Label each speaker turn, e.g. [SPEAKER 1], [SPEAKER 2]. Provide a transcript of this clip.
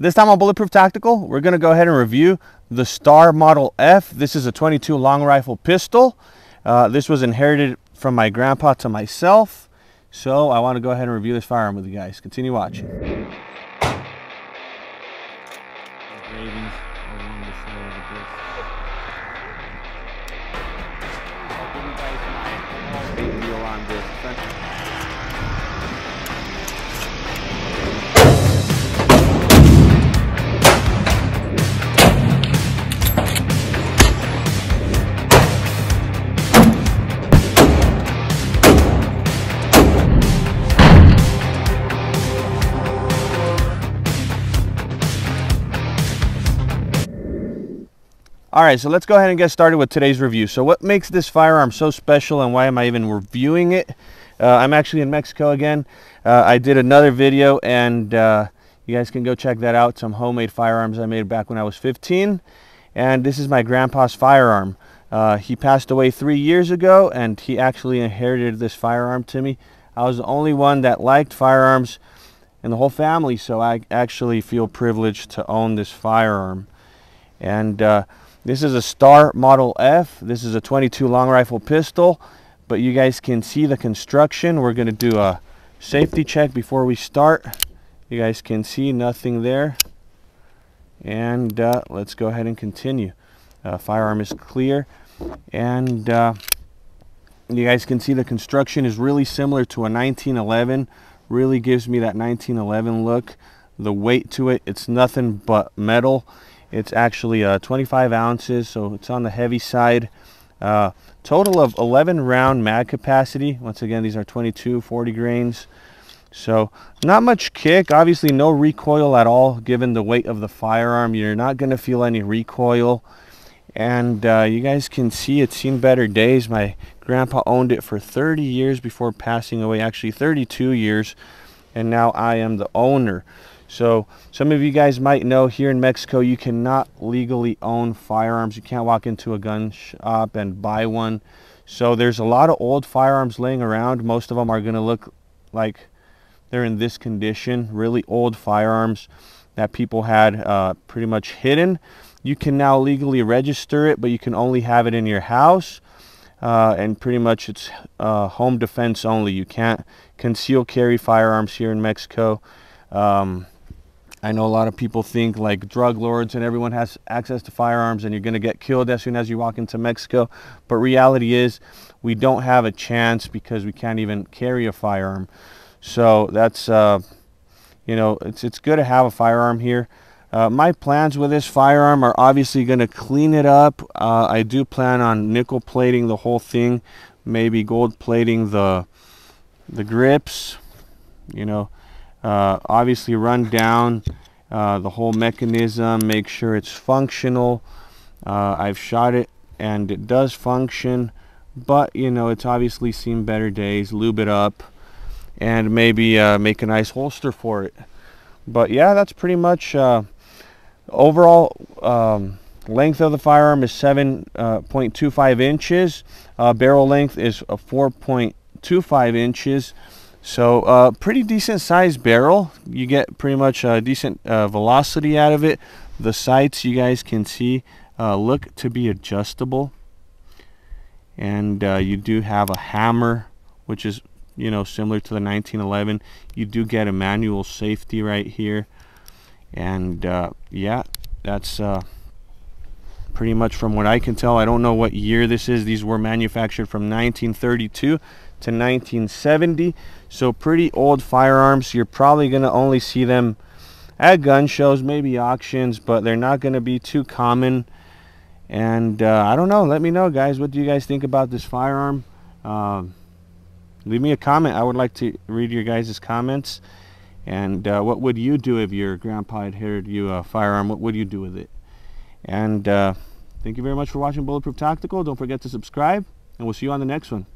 [SPEAKER 1] This time on Bulletproof Tactical, we're going to go ahead and review the Star Model F. This is a 22 long rifle pistol. Uh, this was inherited from my grandpa to myself. So I want to go ahead and review this firearm with you guys. Continue watching. All right, so let's go ahead and get started with today's review. So what makes this firearm so special and why am I even reviewing it? Uh, I'm actually in Mexico again. Uh, I did another video and uh, you guys can go check that out. Some homemade firearms I made back when I was 15. And this is my grandpa's firearm. Uh, he passed away three years ago and he actually inherited this firearm to me. I was the only one that liked firearms in the whole family, so I actually feel privileged to own this firearm. And uh, this is a Star Model F. This is a 22 long rifle pistol, but you guys can see the construction. We're going to do a safety check before we start. You guys can see nothing there. And uh, let's go ahead and continue. Uh, firearm is clear. And uh, you guys can see the construction is really similar to a 1911. Really gives me that 1911 look. The weight to it, it's nothing but metal. It's actually uh, 25 ounces, so it's on the heavy side. Uh, total of 11 round mag capacity. Once again, these are 22, 40 grains. So not much kick, obviously no recoil at all given the weight of the firearm. You're not going to feel any recoil. And uh, you guys can see it's seen better days. My grandpa owned it for 30 years before passing away, actually 32 years. And now I am the owner. So some of you guys might know here in Mexico, you cannot legally own firearms. You can't walk into a gun shop and buy one. So there's a lot of old firearms laying around. Most of them are going to look like they're in this condition. Really old firearms that people had uh, pretty much hidden. You can now legally register it, but you can only have it in your house. Uh, and pretty much it's uh, home defense only. You can't conceal carry firearms here in Mexico. Um, I know a lot of people think like drug lords and everyone has access to firearms and you're going to get killed as soon as you walk into Mexico. But reality is we don't have a chance because we can't even carry a firearm. So that's, uh, you know, it's, it's good to have a firearm here. Uh, my plans with this firearm are obviously going to clean it up. Uh, I do plan on nickel plating the whole thing, maybe gold plating the, the grips, you know, obviously run down uh, the whole mechanism, make sure it's functional. Uh, I've shot it and it does function, but you know, it's obviously seen better days. Lube it up and maybe uh, make a nice holster for it. But yeah, that's pretty much uh, overall um, length of the firearm is 7.25 uh, inches. barrel length is 4.25 inches. So uh, pretty decent sized barrel. You get pretty much a decent uh, velocity out of it. The sights you guys can see uh, look to be adjustable. And uh, you do have a hammer, which is you know similar to the 1911. You do get a manual safety right here. And uh, yeah, that's uh, pretty much from what I can tell. I don't know what year this is. These were manufactured from 1932 to 1970. So pretty old firearms. You're probably going to only see them at gun shows, maybe auctions, but they're not going to be too common. And uh, I don't know. Let me know, guys. What do you guys think about this firearm? Um, leave me a comment. I would like to read your guys' comments. And uh, what would you do if your grandpa had handed you a firearm? What would you do with it? And uh, thank you very much for watching Bulletproof Tactical. Don't forget to subscribe, and we'll see you on the next one.